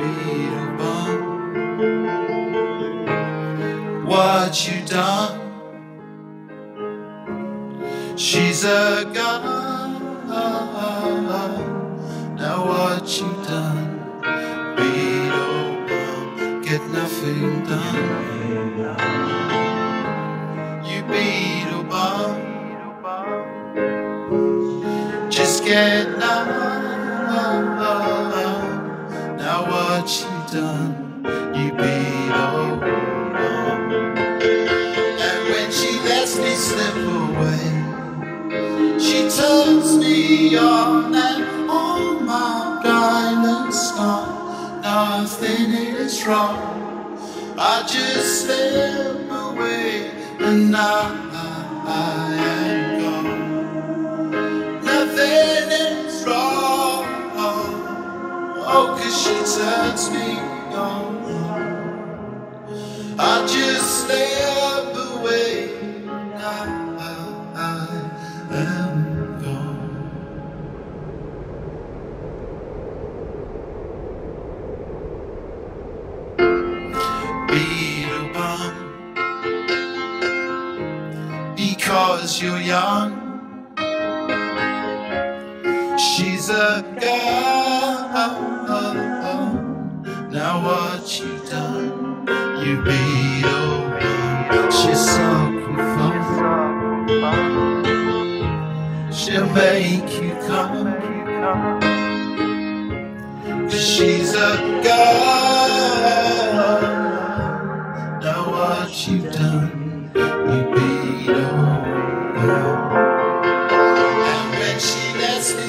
Beetlebum. What you done? She's a gun. Now what you done? Beetlebum, get nothing done. You Beetlebum, just get nothing. Done? You Beetlebum. And when she lets me slip away, she turns me on and all my guidance gone. Nothing is wrong. I just slip away and now I am she turns me on. I just slip away. Now I am gone. Beetlebum, because you're young. She's a girl. What you've done? You Beetlebum. She's sacrificed. She'll make you come. Cause she's a girl. Now what you've done? You beat Beetlebum. And when she lets me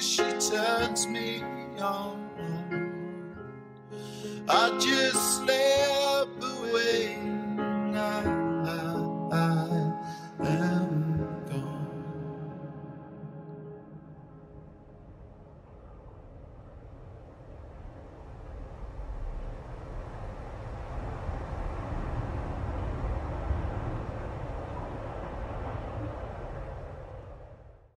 She turns me on. I just slip